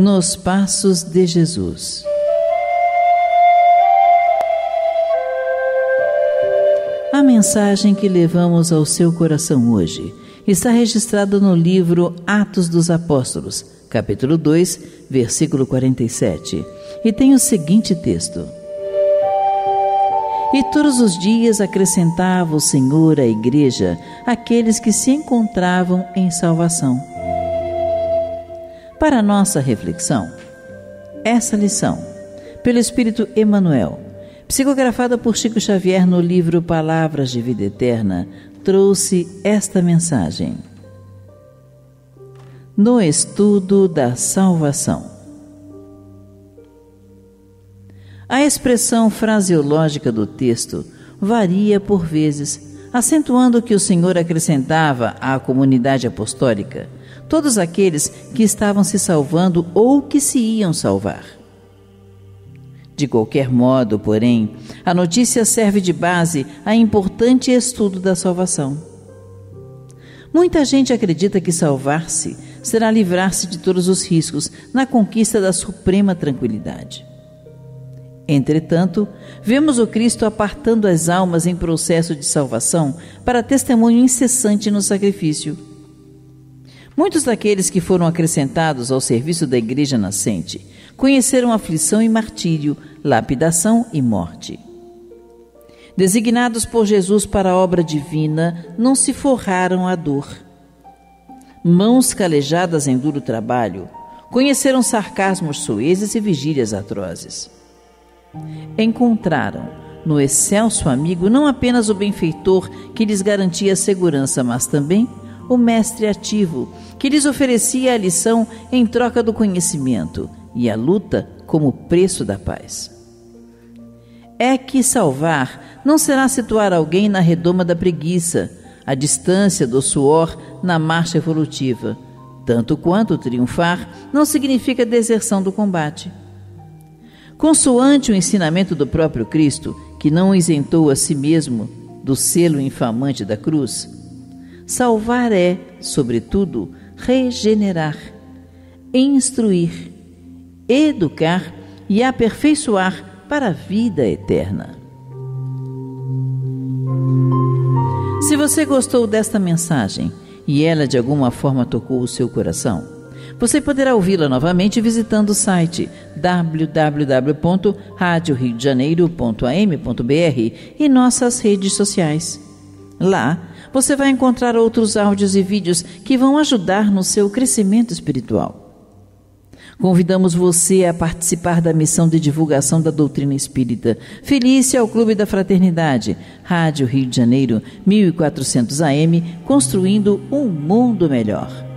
Nos Passos de Jesus. A mensagem que levamos ao seu coração hoje está registrada no livro Atos dos Apóstolos, capítulo 2, versículo 47, e tem o seguinte texto. E todos os dias acrescentava o Senhor à igreja aqueles que se encontravam em salvação. Para nossa reflexão, essa lição, pelo Espírito Emmanuel, psicografada por Chico Xavier no livro Palavras de Vida Eterna, trouxe esta mensagem. No estudo da salvação. A expressão fraseológica do texto varia por vezes, acentuando que o Senhor acrescentava à comunidade apostólica todos aqueles que estavam se salvando ou que se iam salvar. De qualquer modo, porém, a notícia serve de base a importante estudo da salvação. Muita gente acredita que salvar-se será livrar-se de todos os riscos na conquista da suprema tranquilidade. Entretanto, vemos o Cristo apartando as almas em processo de salvação para testemunho incessante no sacrifício. Muitos daqueles que foram acrescentados ao serviço da Igreja nascente conheceram aflição e martírio, lapidação e morte. Designados por Jesus para a obra divina, não se forraram à dor. Mãos calejadas em duro trabalho, conheceram sarcasmos soezes e vigílias atrozes. Encontraram no excelso amigo não apenas o benfeitor que lhes garantia a segurança, mas também o mestre ativo que lhes oferecia a lição em troca do conhecimento e a luta como preço da paz. É que salvar não será situar alguém na redoma da preguiça, a distância do suor na marcha evolutiva, tanto quanto triunfar não significa deserção do combate. Consoante o ensinamento do próprio Cristo, que não isentou a si mesmo do selo infamante da cruz, salvar é, sobretudo, regenerar, instruir, educar e aperfeiçoar para a vida eterna. Se você gostou desta mensagem e ela de alguma forma tocou o seu coração, você poderá ouvi-la novamente visitando o site www.radioriodejaneiro.am.br e nossas redes sociais. Lá, você vai encontrar outros áudios e vídeos que vão ajudar no seu crescimento espiritual. Convidamos você a participar da missão de divulgação da doutrina espírita. Felícia ao Clube da Fraternidade, Rádio Rio de Janeiro, 1400 AM, construindo um mundo melhor.